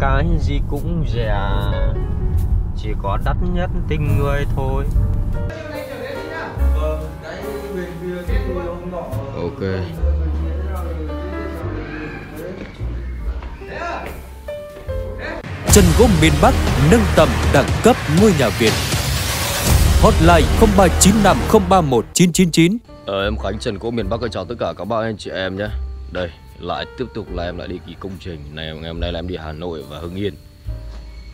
cái gì cũng rẻ. Chỉ có đắt nhất tình người thôi. Ok. Trần gỗ miền Bắc nâng tầm đẳng cấp ngôi nhà Việt. Hotline 0395031999. Ờ, em Khánh Trần Gỗ miền Bắc chào tất cả các bạn anh chị em nhé. Đây, lại tiếp tục là em lại đi ký công trình. Này Ngày hôm nay là em đi Hà Nội và Hưng Yên.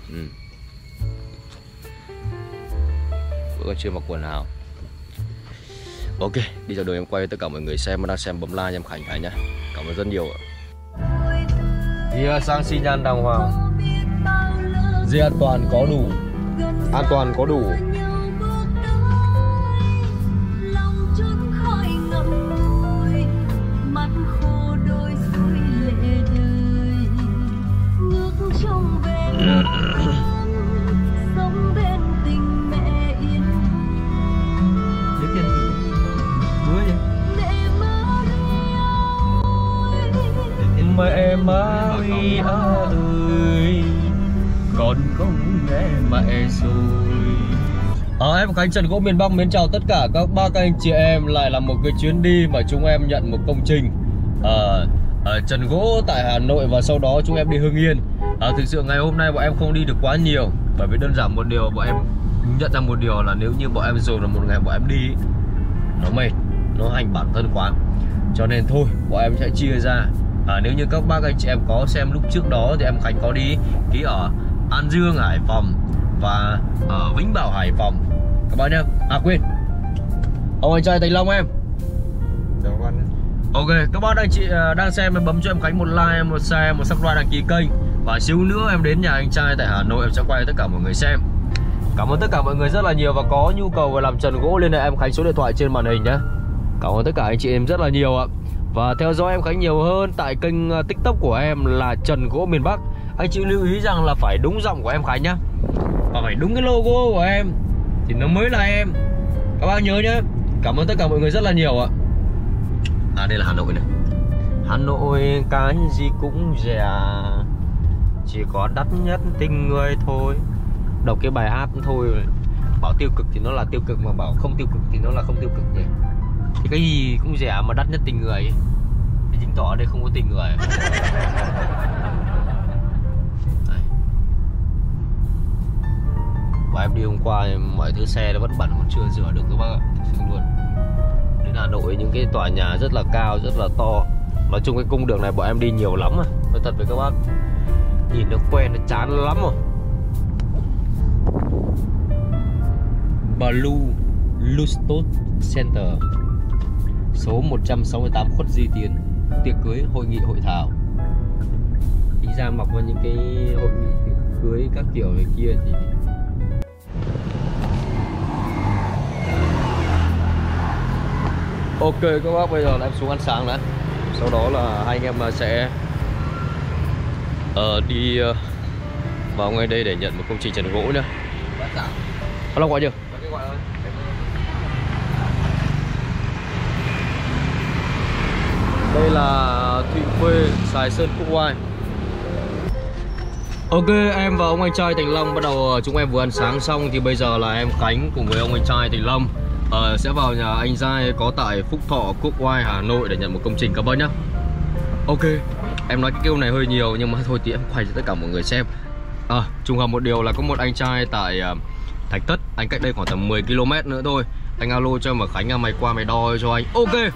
Ừ. Bữa chưa mặc quần áo? Ok, đi chào đường em quay tất cả mọi người xem đang xem bấm like em Khánh Khánh nhé Cảm ơn rất nhiều ạ. Yeah, à, sang xi nhan đàng hoàng. Dây an toàn có đủ. An toàn có đủ. Mẹ Maria ơi con không nghe mẹ rồi. À, em Khánh Trần Gỗ miền Bắc mến chào tất cả các ba các anh chị em. Lại là một cái chuyến đi mà chúng em nhận một công trình à, ở Trần Gỗ tại Hà Nội và sau đó chúng em đi Hưng Yên. À, thực sự ngày hôm nay bọn em không đi được quá nhiều bởi vì đơn giản một điều bọn em nhận ra một điều là nếu như bọn em rồi là một ngày bọn em đi nó mệt nó hành bản thân quá. Cho nên thôi bọn em sẽ chia ra à, nếu như các bác anh chị em có xem lúc trước đó thì em Khánh có đi ký ở An Dương Hải Phòng và ở Vĩnh Bảo Hải Phòng. Các bạn nhé à quên. Ông anh trai Thành Long em. Chào các bạn ok các bác anh chị à, đang xem em bấm cho em Khánh một like một share một subscribe đăng ký kênh. Và xíu nữa em đến nhà anh trai tại Hà Nội em sẽ quay tất cả mọi người xem. Cảm ơn tất cả mọi người rất là nhiều và có nhu cầu về làm trần gỗ liên hệ em Khánh số điện thoại trên màn hình nhé. Cảm ơn tất cả anh chị em rất là nhiều ạ và theo dõi em Khánh nhiều hơn tại kênh ờ, tiktok của em là Trần Gỗ miền Bắc. Anh chị lưu ý rằng là phải đúng giọng của em Khánh nhá. Và phải đúng cái logo của em. Thì nó mới là em. Các bác nhớ nhé Cảm ơn tất cả mọi người rất là nhiều ạ. À đây là Hà Nội này. Hà Nội, cái gì cũng rẻ. Chỉ có đắt nhất tình người thôi. Đọc cái bài hát thôi. Bảo tiêu cực thì nó là tiêu cực Mà bảo không tiêu cực thì nó là không tiêu cực nhỉ? Thì cái gì cũng rẻ mà đắt nhất tình người thì chứng tỏ ở đây không có tình người. Và em đi hôm qua mọi thứ xe nó vẫn bẩn còn chưa rửa được các bác ạ. Thực luôn. Đến Hà Nội những cái tòa nhà rất là cao, rất là to. Nói chung cái cung đường này bọn em đi nhiều lắm à nói thật với các bác. Nhìn nó quen, nó chán lắm rồi. Blue Lustot Center số 168 Khuất Duy Tiến tiệc cưới hội nghị hội thảo. Đi ra mọc vào những cái hội nghị tiệc cưới các kiểu này kia thì Ok các bác bây giờ là em xuống ăn sáng đã. Sau đó là hai anh em sẽ uh, đi uh, vào ngay đây để nhận một công trình trần gỗ nữa Long gọi chưa? Đây là Thụy Khuê, Sài Sơn Quốc Oai Ok, em và ông anh trai Thành Long bắt đầu ờ, chúng em vừa ăn sáng xong thì bây giờ là em Khánh cùng với ông anh trai Thành Long uh, sẽ vào nhà anh Giai có tại Phúc Thọ, Quốc Oai, Hà Nội để nhận một công trình các bác nhá. Ok, em nói cái kêu này hơi nhiều nhưng mà thôi thì em quay cho tất cả mọi người xem. À, trùng hợp một điều là có một anh trai tại uh, Thạch Thất, anh cách đây khoảng tầm 10 km nữa thôi. Anh alo cho mà Khánh mày qua mày đo cho anh. Ok.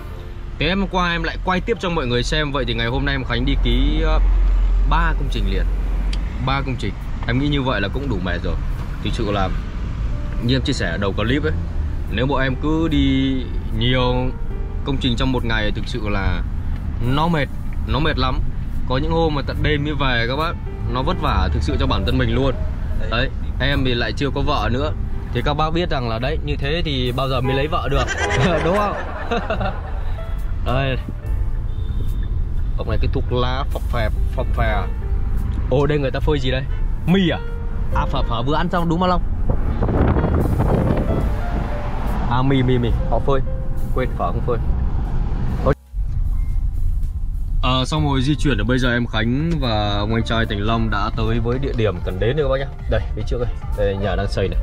Thế em qua em lại quay tiếp cho mọi người xem Vậy thì ngày hôm nay em Khánh đi ký ờ, ba công trình liền. Ba công trình. Em nghĩ như vậy là cũng đủ mệt rồi. Thực sự là Như em chia sẻ ở đầu clip ấy Nếu bọn em cứ đi nhiều công trình trong một ngày Thực sự là Nó mệt Nó mệt lắm. Có những hôm mà tận đêm mới về các bác Nó vất vả thực sự cho bản thân mình luôn. Đấy Em thì lại chưa có vợ nữa. Thì các bác biết rằng là đấy Như thế thì bao giờ mới lấy vợ được Đúng không đây. Ông này cái thuốc lá phập phè phập phè à? ồ đây người ta phơi gì đây? Mì à? À phở phở vừa ăn xong đúng không long? À mì mì mì. Họ phơi. Quên phở không phơi. À, xong rồi di chuyển ở bây giờ em Khánh và ông anh trai Thành Long đã tới với địa điểm cần đến rồi các bác nhá. Đây, phía trước đây, đây nhà đang xây này.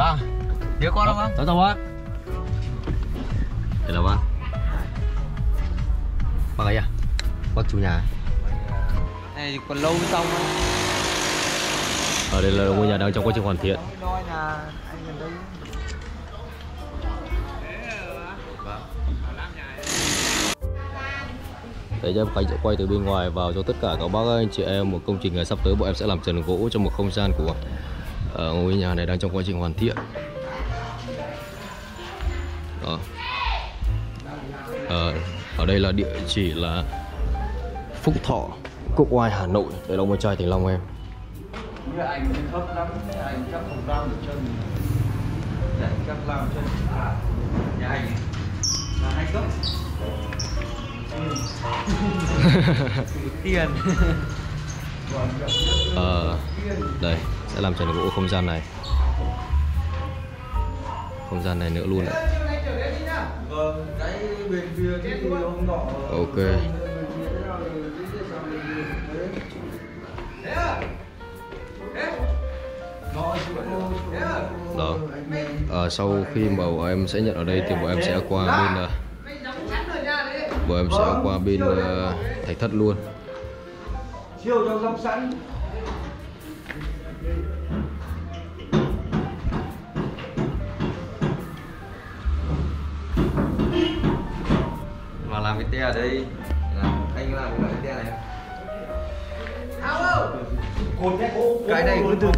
Vâng Nhớ con không không? Chào chào bác Đây là bác Bác ấy à? Bác chủ nhà. Này còn lâu mới xong á Ở đây là ngôi nhà đang trong quá trình hoàn thiện. Để cho em Khánh sẽ quay từ bên ngoài vào cho tất cả các bác anh chị em. Một công trình sắp tới bọn em sẽ làm trần gỗ trong một không gian của uh, ngôi nhà này đang trong quá trình hoàn thiện. Đó. Ờ, ở đây là địa chỉ là Phúc Thọ, Quốc Oai, Hà Nội. Đây là ông trai Thành Long em. Như anh thấp lắm Anh chắc không làm được chân Để anh chắc làm chân à, Nhà anh Là hai cấp Tiền Ờ, đây sẽ làm trần gỗ không gian này. Không gian này nữa luôn ạ. Vâng, Ok. Đó. À, sau khi mà bọn em sẽ nhận ở đây thì bọn em sẽ qua bên uh, bọn em sẽ qua bên uh, thạch thất luôn. Chiều cho sẵn mà làm cái te ở đây là anh làm cái loại te này. Cái này cứ từ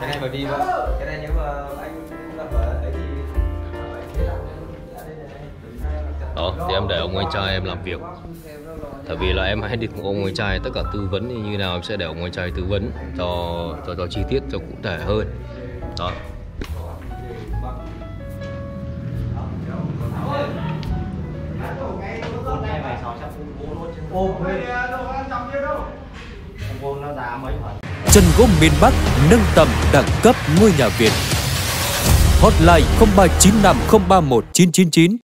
cái này bởi vì mà cái này nếu mà anh đó, thì em để ông anh trai em làm việc. Tại vì là em hay đi cùng ông anh trai, tất cả tư vấn thì như nào em sẽ để ông anh trai tư vấn cho cho cho chi tiết, cho cụ thể hơn. Đó. Chân gỗ miền Bắc nâng tầm đẳng cấp ngôi nhà Việt. Hotline 0395 031 999